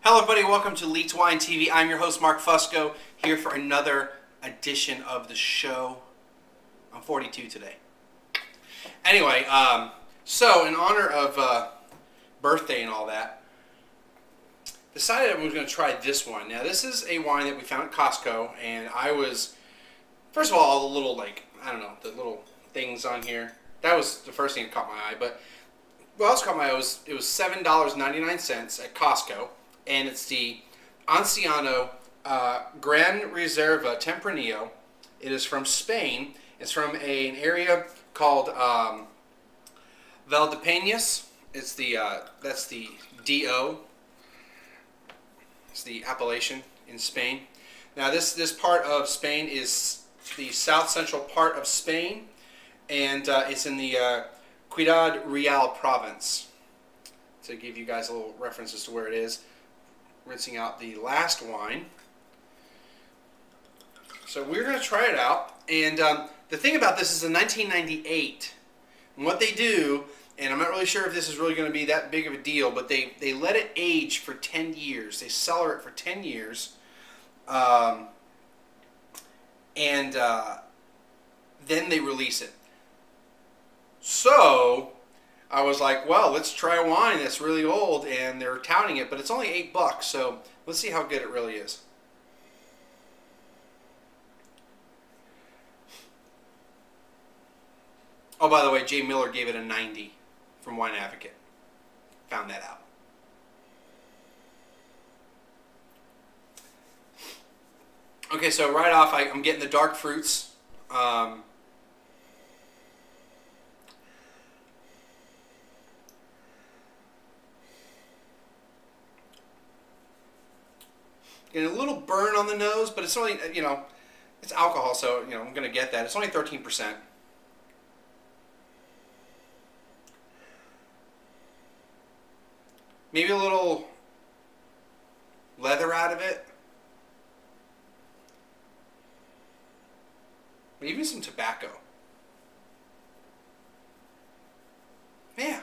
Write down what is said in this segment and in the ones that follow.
Hello, everybody. Welcome to Leeds Wine TV. I'm your host, Mark Fusco, here for another edition of the show. I'm 42 today. Anyway, um, so in honor of uh, birthday and all that, decided I was going to try this one. Now, this is a wine that we found at Costco, and I was, first of all, all the little, like, I don't know, the little things on here. That was the first thing that caught my eye, but what else caught my eye was it was $7.99 at Costco and it's the Anciano uh, Gran Reserva Tempranillo. It is from Spain. It's from a, an area called um, Valdepeñas. It's the uh, that's the DO. It's the appellation in Spain. Now this this part of Spain is the south central part of Spain, and uh, it's in the uh, Ciudad Real province. To give you guys a little reference as to where it is rinsing out the last wine. So we're going to try it out. And um, the thing about this is in 1998, and what they do, and I'm not really sure if this is really going to be that big of a deal, but they, they let it age for 10 years. They cellar it for 10 years. Um, and uh, then they release it. So I was like, well, let's try a wine that's really old, and they're touting it, but it's only eight bucks, so let's see how good it really is. Oh, by the way, Jay Miller gave it a 90 from Wine Advocate. Found that out. Okay, so right off, I, am getting the dark fruits. Um, Getting a little burn on the nose, but it's only, you know, it's alcohol, so, you know, I'm going to get that. It's only 13%. Maybe a little leather out of it. Maybe some tobacco. Yeah.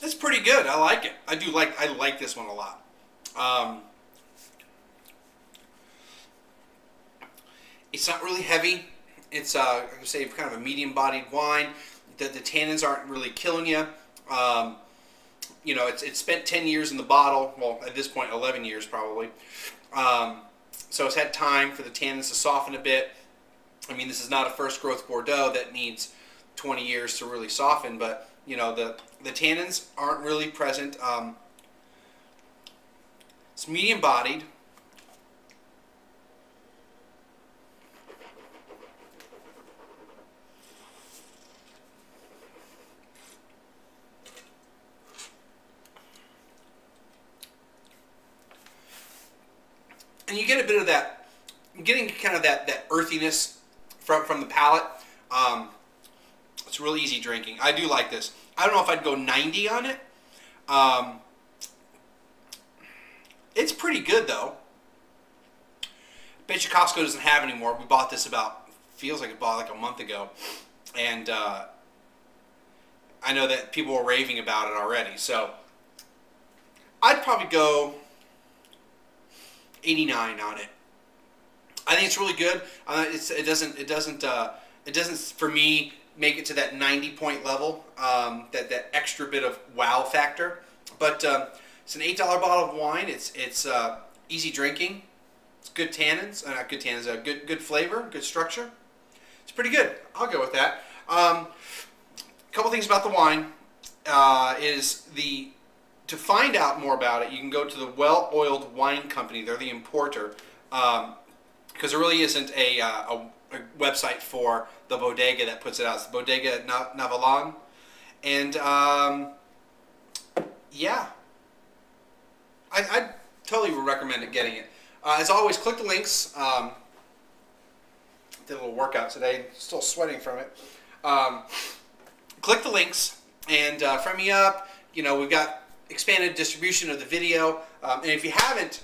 It's pretty good. I like it. I do like. I like this one a lot. Um, it's not really heavy. It's uh, I would say kind of a medium-bodied wine. The, the tannins aren't really killing you. Um, you know, it's, it's spent 10 years in the bottle. Well, at this point, 11 years probably. Um, so it's had time for the tannins to soften a bit. I mean, this is not a first growth Bordeaux that needs 20 years to really soften, but you know, the, the tannins aren't really present. Um, it's medium bodied. And you get a bit of that, getting kind of that, that earthiness from, from the palate. Um, it's real easy drinking. I do like this. I don't know if I'd go 90 on it. Um, it's pretty good though. Bet you Costco doesn't have anymore. We bought this about, feels like it bought like a month ago. And uh, I know that people were raving about it already. So I'd probably go 89 on it. I think it's really good. Uh, it doesn't, it doesn't, uh, it doesn't, for me, make it to that 90 point level, um, that, that extra bit of wow factor. But um, it's an $8 bottle of wine. It's, it's uh, easy drinking. It's good tannins, uh, not good tannins, uh, good, good flavor, good structure. It's pretty good. I'll go with that. Um, a couple things about the wine uh, is the to find out more about it, you can go to the Well Oiled Wine Company. They're the importer because there really isn't a, uh, a a website for the bodega that puts it out. It's the Bodega Navalon. And um, yeah, I, I totally recommend it, getting it. Uh, as always, click the links. Um, did a little workout today, still sweating from it. Um, click the links and uh, friend me up. you know, we've got expanded distribution of the video. Um, and if you haven't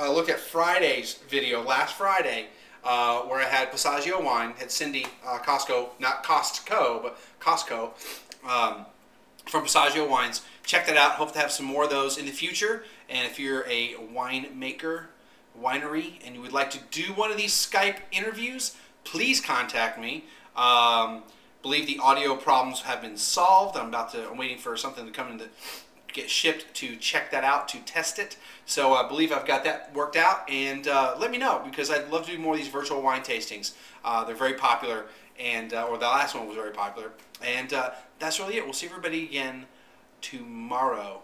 uh, looked at Friday's video, last Friday, uh, where I had Passaggio wine, had Cindy uh, Costco, not Costco, but Costco, um, from Passaggio Wines. Check that out. Hope to have some more of those in the future. And if you're a winemaker, winery, and you would like to do one of these Skype interviews, please contact me. Um, believe the audio problems have been solved. I'm about to. I'm waiting for something to come in to get shipped to check that out to test it. So I believe I've got that worked out. And uh, let me know because I'd love to do more of these virtual wine tastings. Uh, they're very popular, and uh, or the last one was very popular. And uh, that's really it. We'll see everybody again tomorrow.